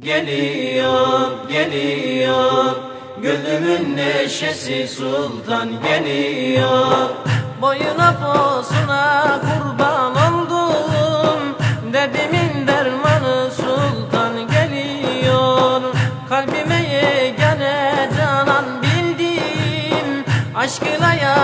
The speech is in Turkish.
Geliyor, geliyor, gönlümün neşesi sultan geliyor. Boyuna posuna kurban oldum, dedimin dermanı sultan geliyor. Kalbime yegane canan bildim, aşkına yan.